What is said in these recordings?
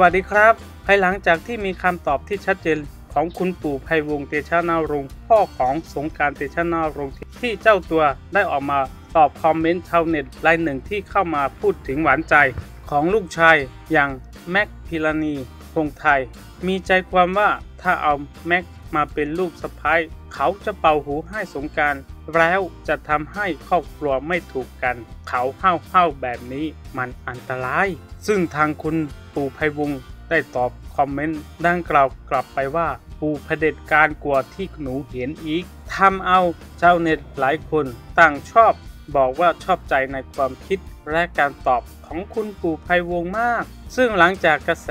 วัสดีครับ ภายหลังจากที่มีคำตอบที่ชัดเจนของคุณปู่ไพวงเตชะนารงพ่อของสงการเตชะนารงที่เจ้าตัวได้ออกมาตอบคอมเมนต์ชาวเน็ตรายหนึ่งที่เข้ามาพูดถึงหวานใจของลูกชายอย่างแม็กพิลานีพงไทย มีใจความว่าถ้าเอาแม็ก มาเป็นลูกสะพ้ายเขาจะเป่าหูให้สงการแล้วจะทำให้ครอบครัวไม่ถูกกัน เขาห้าวห้าๆแบบนี้มันอันตราย ซึ่งทางคุณปู่ไพวงได้ตอบคอมเมนต์ดังกล่าวกลับไปว่า ปู่เผด็จการกว่าที่หนูเห็นอีกทำเอาชาวเน็ตหลายคนต่างชอบบอกว่าชอบใจในความคิด และการตอบของคุณปู่ไพวงมาก ซึ่งหลังจากกระแส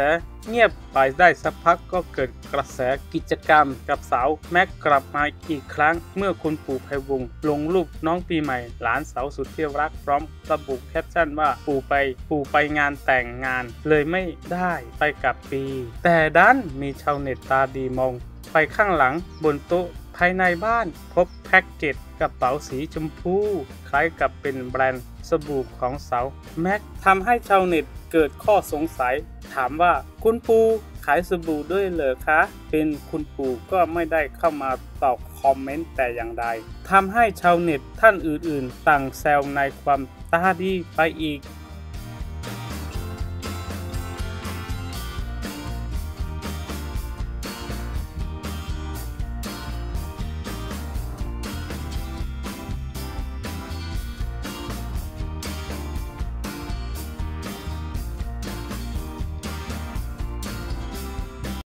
เงียบไปได้สักพักก็เกิดกระแสกิจกรรมกับสาวแม็กกลับมาอีกครั้ง เมื่อคุณปู่ไพวงษ์ลงรูปน้องปีใหม่ หลานสาวสุดที่รักพร้อมระบุแคปชั่นว่าปู่ไปปู่ไปงานแต่งงาน เลยไม่ได้ไปกับปี แต่ดันมีชาวเน็ตตาดีมอง ไปข้างหลังบนโต๊ะ ภายในบ้านพบแพ็กเกจกระเป๋าสีชมพูคล้ายกับเป็นแบรนด์สบู่ของสาวแมททำให้ชาวเน็ตเกิดข้อสงสัย ถามว่าคุณปูขายสบู่ด้วยเหรอคะ เป็นคุณปูก็ไม่ได้เข้ามาตอบคอมเมนต์แต่อย่างใดทำให้ชาวเน็ตท่านอื่นๆ ต่างแซวในความตาดีไปอีก